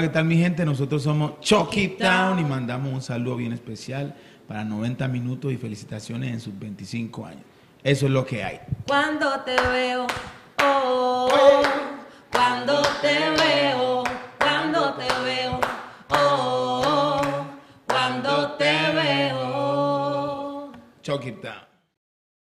¿qué tal mi gente? Nosotros somos Chucky Town y mandamos un saludo bien especial para 90 minutos y felicitaciones en sus 25 años. Eso es lo que hay. Cuando te veo, oh, cuando te veo, cuando te veo, oh, cuando te veo. Chucky Town.